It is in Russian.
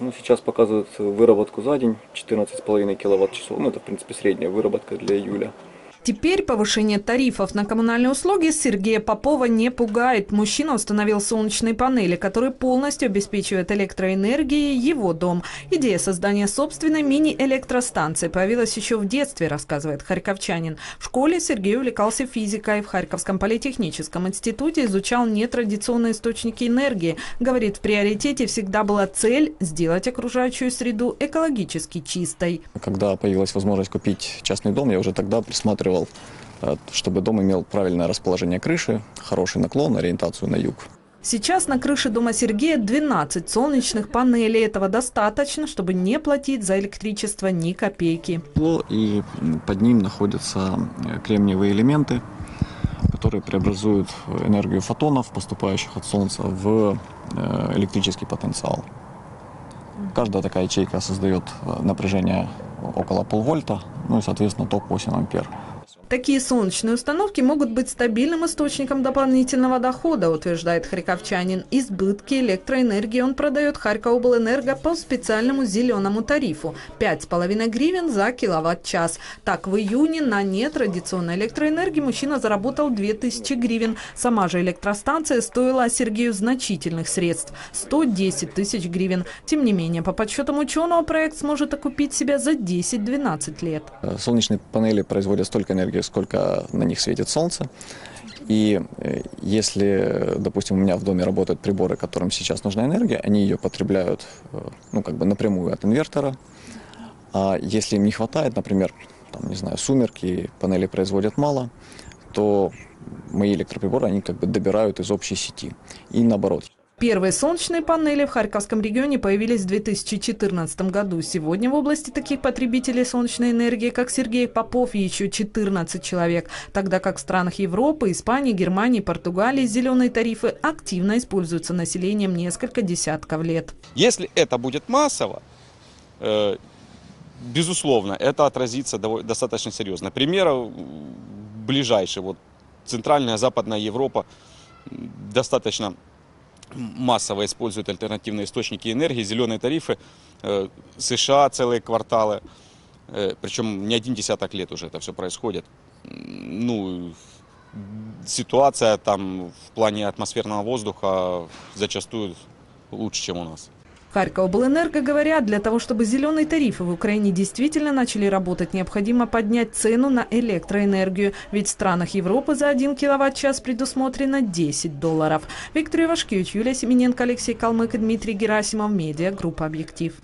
Ну, сейчас показывают выработку за день 14,5 киловатт часов. Ну, это, в принципе, средняя выработка для июля. Теперь повышение тарифов на коммунальные услуги Сергея Попова не пугает. Мужчина установил солнечные панели, которые полностью обеспечивают электроэнергией его дом. Идея создания собственной мини-электростанции появилась еще в детстве, рассказывает харьковчанин. В школе Сергей увлекался физикой. В Харьковском политехническом институте изучал нетрадиционные источники энергии. Говорит, в приоритете всегда была цель сделать окружающую среду экологически чистой. Когда появилась возможность купить частный дом, я уже тогда присматривал планировал, э, чтобы дом имел правильное расположение крыши, хороший наклон, ориентацию на юг. Сейчас на крыше дома Сергея 12 солнечных панелей. Этого достаточно, чтобы не платить за электричество ни копейки. И под ним находятся э, кремниевые элементы, которые преобразуют энергию фотонов, поступающих от Солнца, в э, электрический потенциал. Каждая такая ячейка создает напряжение около полвольта, ну и, соответственно, ток 8 ампер. Такие солнечные установки могут быть стабильным источником дополнительного дохода, утверждает харьковчанин. Избытки электроэнергии он продает Харьковоблэнерго по специальному зеленому тарифу – 5,5 гривен за киловатт-час. Так, в июне на нетрадиционной электроэнергии мужчина заработал 2000 гривен. Сама же электростанция стоила Сергею значительных средств – 110 тысяч гривен. Тем не менее, по подсчетам ученого, проект сможет окупить себя за 10-12 лет. Солнечные панели производят столько энергии, энергию, сколько на них светит солнце. И э, если, допустим, у меня в доме работают приборы, которым сейчас нужна энергия, они ее потребляют э, ну, как бы напрямую от инвертора. А если им не хватает, например, там, не знаю, сумерки, панели производят мало, то мои электроприборы, они как бы добирают из общей сети. И наоборот. Первые солнечные панели в Харьковском регионе появились в 2014 году. Сегодня в области таких потребителей солнечной энергии, как Сергей Попов, еще 14 человек, тогда как в странах Европы, Испании, Германии, Португалии зеленые тарифы активно используются населением несколько десятков лет. Если это будет массово, э, безусловно, это отразится достаточно серьезно. Примеров ближайший, вот Центральная, Западная Европа достаточно массово используют альтернативные источники энергии, зеленые тарифы, э, США целые кварталы, э, причем не один десяток лет уже это все происходит. Ну, ситуация там в плане атмосферного воздуха зачастую лучше, чем у нас. Харьковоблэнерго говорят, для того, чтобы зеленые тарифы в Украине действительно начали работать, необходимо поднять цену на электроэнергию. Ведь в странах Европы за 1 киловатт-час предусмотрено 10 долларов. Виктор Ивашкевич, Юлия Семененко, Алексей Калмык и Дмитрий Герасимов. Медиа. Группа «Объектив».